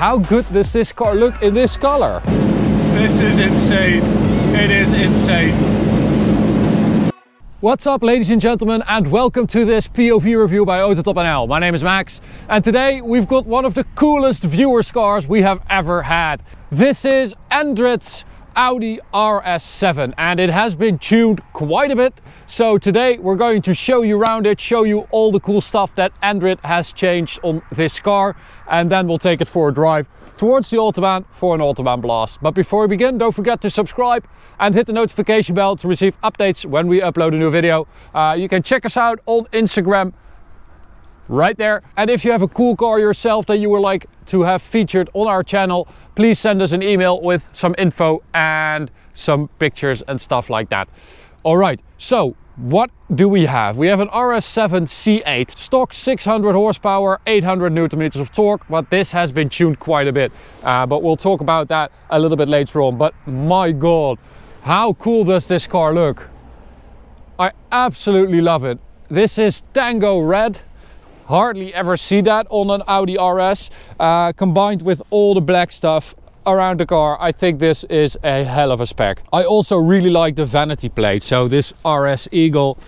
how good does this car look in this color? This is insane. It is insane. What's up ladies and gentlemen and welcome to this POV review by AutoTopNL. My name is Max and today we've got one of the coolest viewer cars we have ever had. This is Andrit's Audi RS7 and it has been tuned quite a bit. So today we're going to show you around it, show you all the cool stuff that Andrit has changed on this car and then we'll take it for a drive towards the Autobahn for an Autobahn blast. But before we begin, don't forget to subscribe and hit the notification bell to receive updates when we upload a new video. Uh, you can check us out on Instagram right there. And if you have a cool car yourself that you would like to have featured on our channel, please send us an email with some info and some pictures and stuff like that. All right, so what do we have? We have an RS7 C8, stock 600 horsepower, 800 newton meters of torque, but this has been tuned quite a bit. Uh, but we'll talk about that a little bit later on. But my God, how cool does this car look? I absolutely love it. This is Tango Red hardly ever see that on an Audi RS. Uh, combined with all the black stuff around the car, I think this is a hell of a spec. I also really like the vanity plate. So this RS Eagle,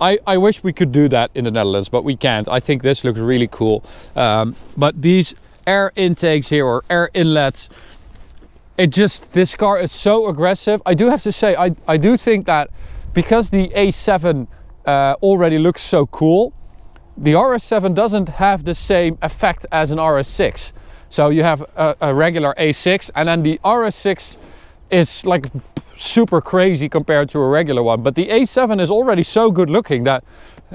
I, I wish we could do that in the Netherlands, but we can't. I think this looks really cool. Um, but these air intakes here or air inlets, it just, this car is so aggressive. I do have to say, I, I do think that because the A7 uh, already looks so cool, the RS7 doesn't have the same effect as an RS6. So you have a, a, regular A6 and then the RS6 is like super crazy compared to a regular one. But the A7 is already so good looking that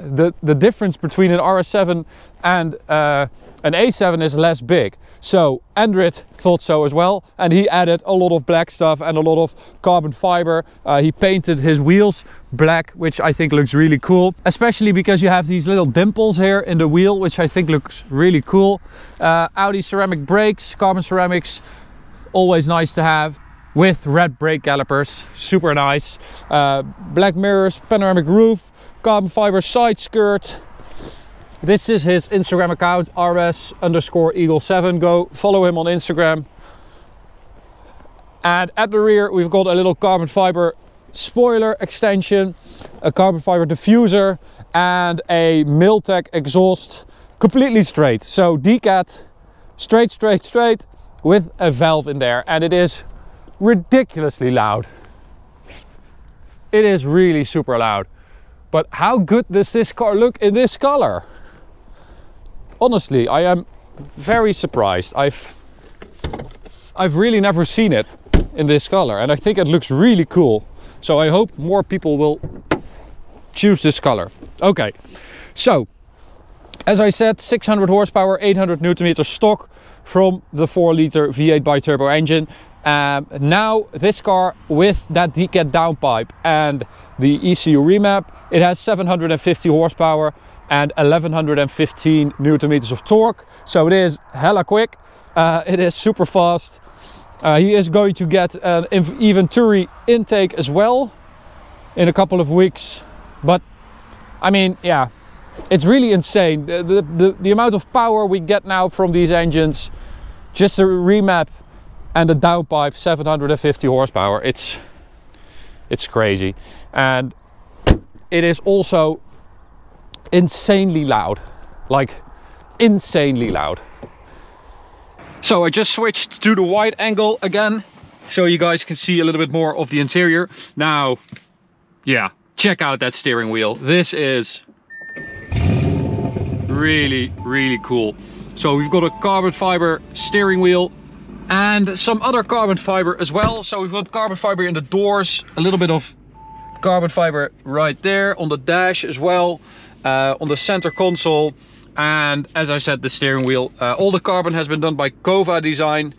the, the difference between an RS7 and uh, an A7 is less big. So Andrit thought so as well and he added a lot of black stuff and a lot of carbon fiber. Uh, he painted his wheels black which I think looks really cool especially because you have these little dimples here in the wheel which I think looks really cool. Uh, Audi ceramic brakes, carbon ceramics, always nice to have with red brake calipers, super nice. Uh, black mirrors, panoramic roof, carbon fiber side skirt, this is his Instagram account, rs underscore eagle 7. Go follow him on Instagram. And at the rear, we've got a little carbon fiber spoiler extension, a carbon fiber diffuser, and a Milltek exhaust completely straight. So decat, straight, straight, straight, with a valve in there. And it is ridiculously loud. It is really super loud. But how good does this car look in this color? honestly, I am very surprised. I've I've really never seen it in this color and I think it looks really cool. So I hope more people will choose this color. Okay, so as I said, 600 horsepower, 800 newton meter stock from the 4 liter V8 bi-turbo engine. Um, now this car with that decat downpipe and the ECU remap, it has 750 horsepower and 1115 newton meters of torque. So it is hella quick. Uh, it is super fast. Uh, he is going to get an Eventuri intake as well in a couple of weeks. But I mean, yeah, it's really insane. The, the, the, the amount of power we get now from these engines, just a remap and a downpipe, 750 horsepower. It's, it's crazy. And it is also insanely loud. Like, insanely loud. So I just switched to the wide angle again, so you guys can see a little bit more of the interior. Now, yeah, check out that steering wheel. This is really, really cool. So we've got a carbon fiber steering wheel and some other carbon fiber as well. So we've got carbon fiber in the doors, a little bit of carbon fiber right there on the dash as well uh, on the center console. And as I said the steering wheel uh, all the carbon has been done by Kova design.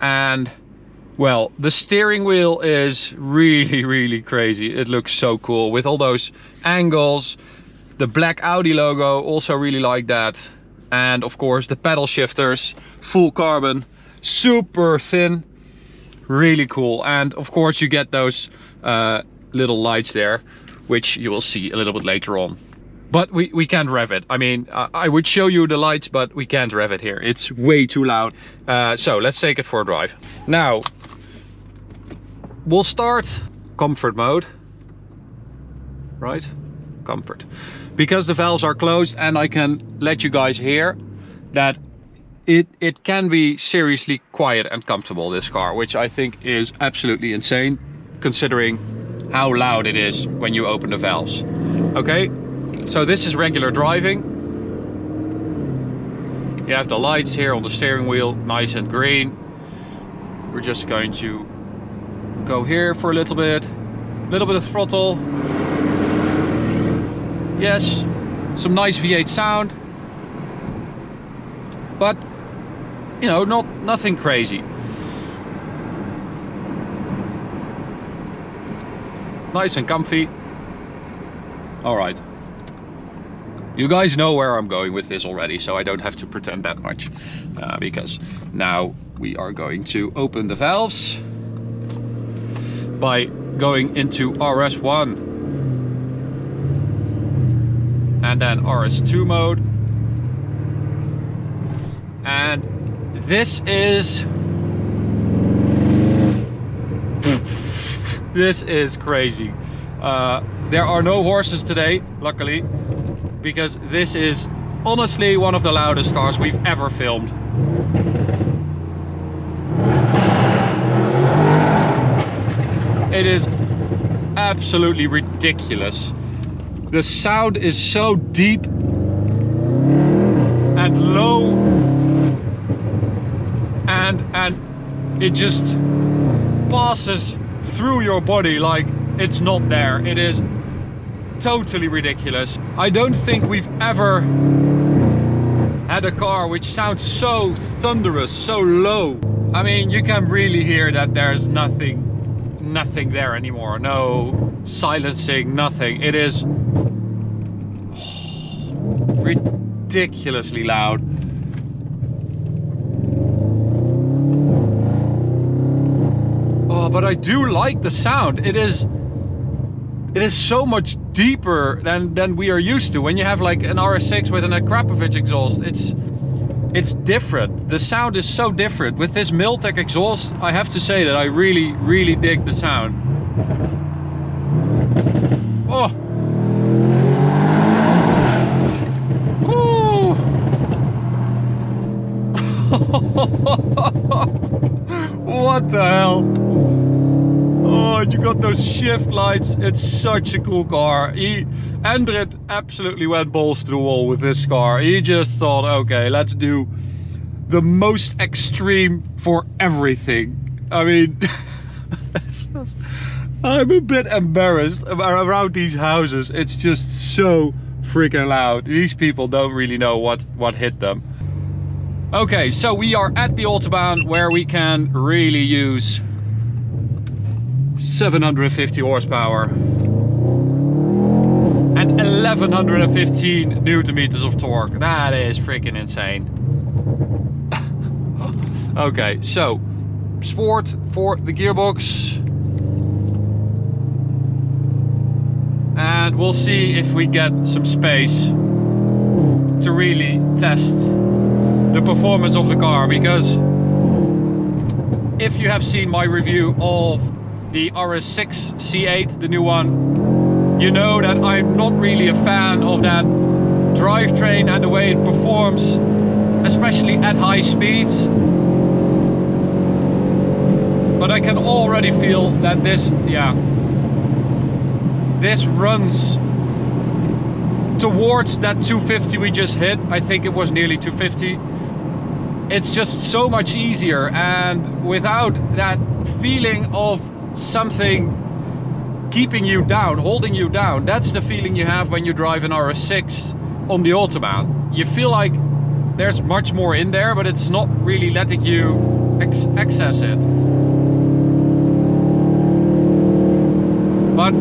And well the steering wheel is really really crazy. It looks so cool with all those angles. The black Audi logo also really like that. And of course the pedal shifters full carbon super thin really cool and of course you get those uh, little lights there which you will see a little bit later on but we, we can't rev it. I mean, I, I would show you the lights, but we can't rev it here. It's way too loud. Uh, so let's take it for a drive. Now, we'll start comfort mode, right? Comfort. Because the valves are closed and I can let you guys hear that it, it can be seriously quiet and comfortable, this car, which I think is absolutely insane considering how loud it is when you open the valves. Okay, so this is regular driving. You have the lights here on the steering wheel, nice and green. We're just going to go here for a little bit. A little bit of throttle. Yes, some nice V8 sound. But, you know, not nothing crazy. Nice and comfy. All right. You guys know where I'm going with this already, so I don't have to pretend that much. Uh, because now we are going to open the valves by going into RS1 and then RS2 mode. And this is... this is crazy. Uh, there are no horses today, luckily because this is honestly one of the loudest cars we've ever filmed. It is absolutely ridiculous. The sound is so deep and low and and it just passes through your body like it's not there. It is totally ridiculous. I don't think we've ever had a car which sounds so thunderous, so low. I mean, you can really hear that there's nothing, nothing there anymore. No silencing, nothing. It is ridiculously loud. But I do like the sound. It is it is so much deeper than than we are used to. When you have like an RS6 with an Akrapovic exhaust, it's it's different. The sound is so different. With this Milltek exhaust, I have to say that I really, really dig the sound. Oh. what the hell? You got those shift lights. It's such a cool car. He, Endrit absolutely went balls to the wall with this car. He just thought, okay, let's do the most extreme for everything. I mean, just, I'm a bit embarrassed around these houses. It's just so freaking loud. These people don't really know what, what hit them. Okay, so we are at the Autobahn where we can really use 750 horsepower and 1115 newton meters of torque. That is freaking insane. okay, so sport for the gearbox. And we'll see if we get some space to really test the performance of the car because if you have seen my review of the RS6 C8, the new one, you know that I'm not really a fan of that drivetrain and the way it performs, especially at high speeds. But I can already feel that this, yeah, this runs towards that 250 we just hit. I think it was nearly 250. It's just so much easier and without that feeling of something keeping you down, holding you down. That's the feeling you have when you drive an RS6 on the Autobahn. You feel like there's much more in there, but it's not really letting you access it. But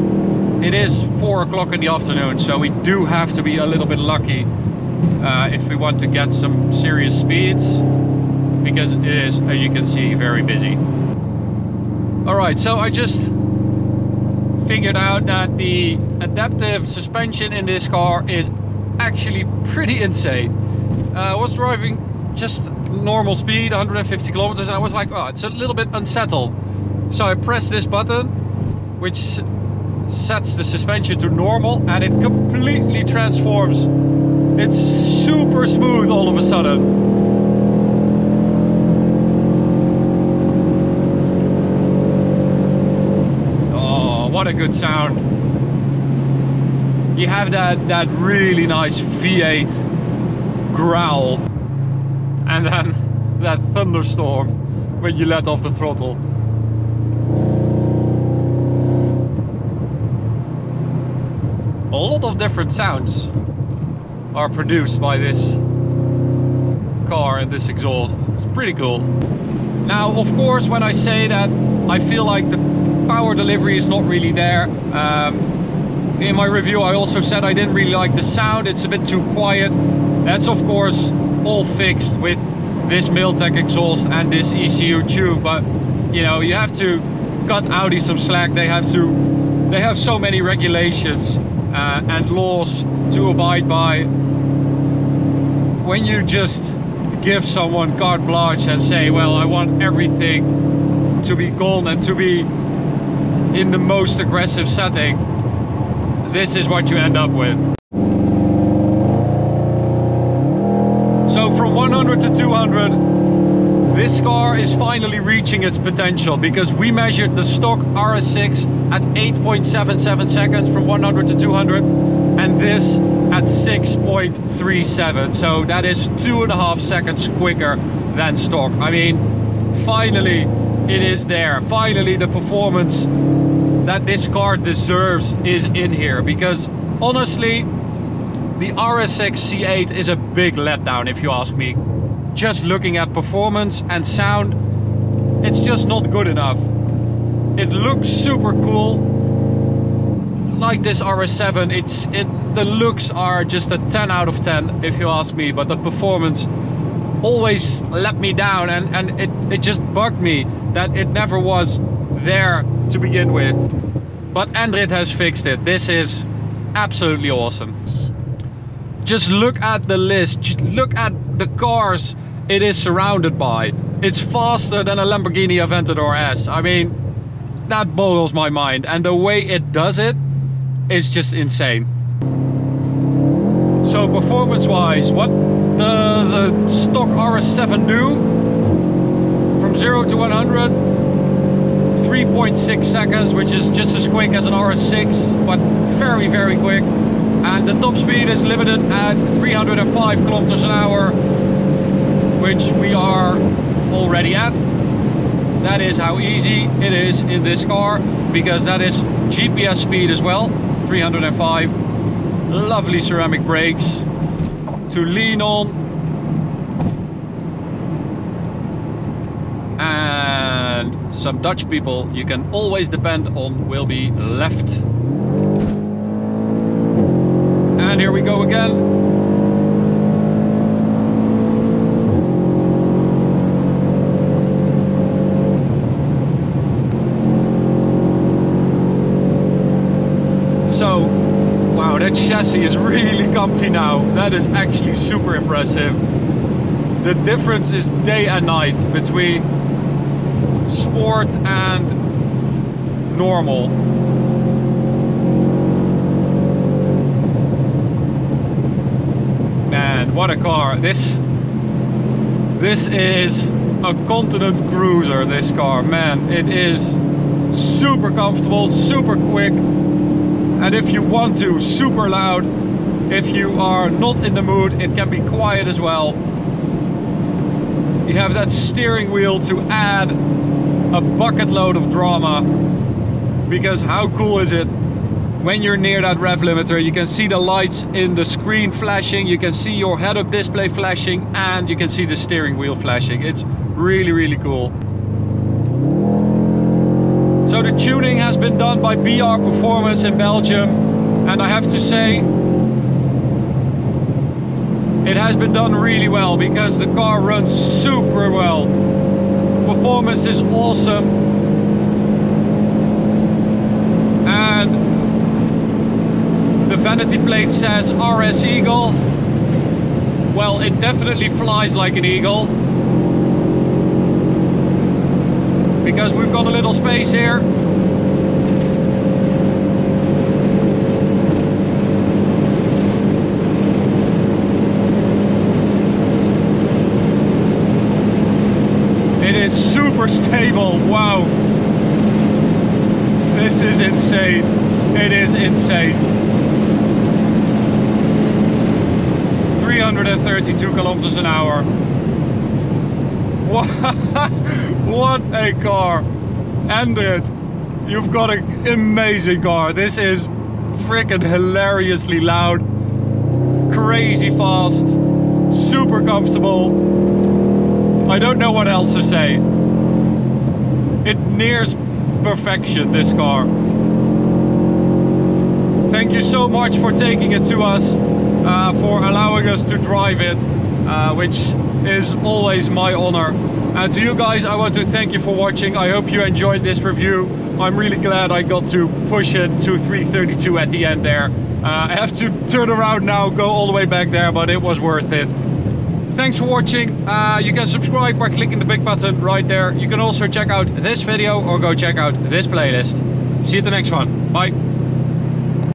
it is four o'clock in the afternoon, so we do have to be a little bit lucky uh, if we want to get some serious speeds, because it is, as you can see, very busy. All right, so I just figured out that the adaptive suspension in this car is actually pretty insane. Uh, I was driving just normal speed, 150 kilometers, and I was like, oh, it's a little bit unsettled. So I pressed this button, which sets the suspension to normal, and it completely transforms. It's super smooth all of a sudden. Oh, what good sound. You have that, that really nice V8 growl and then that thunderstorm when you let off the throttle. A lot of different sounds are produced by this car and this exhaust. It's pretty cool. Now, of course, when I say that, I feel like the power delivery is not really there. Um, in my review, I also said I didn't really like the sound. It's a bit too quiet. That's, of course, all fixed with this Milltek exhaust and this ECU tune. But, you know, you have to cut Audi some slack. They have to, they have so many regulations uh, and laws to abide by when you just give someone carte blanche and say well I want everything to be gone and to be in the most aggressive setting this is what you end up with. So from 100 to 200 this car is finally reaching its potential because we measured the stock RS6 at 8.77 seconds from 100 to 200 and this at 6.37 so that is two and a half seconds quicker than stock. I mean finally it is there. Finally the performance that this car deserves is in here. Because honestly the RS6 C8 is a big letdown if you ask me. Just looking at performance and sound it's just not good enough. It looks super cool. Like this RS7 it's it the looks are just a 10 out of 10 if you ask me. But the performance always let me down and and it, it just bugged me that it never was there to begin with. But Andrit has fixed it. This is absolutely awesome. Just look at the list. Just look at the cars it is surrounded by. It's faster than a Lamborghini Aventador S. I mean that boggles my mind. And the way it does it is just insane. So performance wise, what the, the stock RS7 do? From 0 to 100, 3.6 seconds, which is just as quick as an RS6, but very, very quick. And the top speed is limited at 305 kilometers an hour, which we are already at. That is how easy it is in this car, because that is GPS speed as well, 305 lovely ceramic brakes to lean on and some Dutch people you can always depend on will be left and here we go again so Wow, that chassis is really comfy now. That is actually super impressive. The difference is day and night between sport and normal. Man, what a car. This this is a continent cruiser, this car. Man, it is super comfortable, super quick, and if you want to super loud if you are not in the mood it can be quiet as well you have that steering wheel to add bucket load of drama. Because how cool is it when you're near that rev limiter you can see the lights in the screen flashing you can see your head-up display flashing and you can see the steering wheel flashing. It's really really cool. So the tuning has been done by BR Performance in Belgium and I have to say it has been done really well because the car runs super well. Performance is awesome and the vanity plate says RS Eagle. Well, it definitely flies like an eagle. Because we've got a little space here. It is super stable, wow. This is insane. It is insane. 332 kilometers an hour. What, what a car. Andred, you've got an amazing car. This is freaking hilariously loud, crazy fast, super comfortable. I don't know what else to say. It nears perfection, this car. Thank you so much for taking it to us, uh, for allowing us to drive it, uh, which is always my honor. And to you guys, I want to thank you for watching. I hope you enjoyed this review. I'm really glad I got to push it to 332 at the end there. Uh, I have to turn around now, go all the way back there, but it was worth it. Thanks for watching. Uh, you can subscribe by clicking the big button right there. You can also check out this video or go check out this playlist. See you at the next one. Bye.